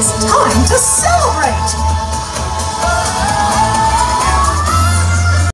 It's time to celebrate!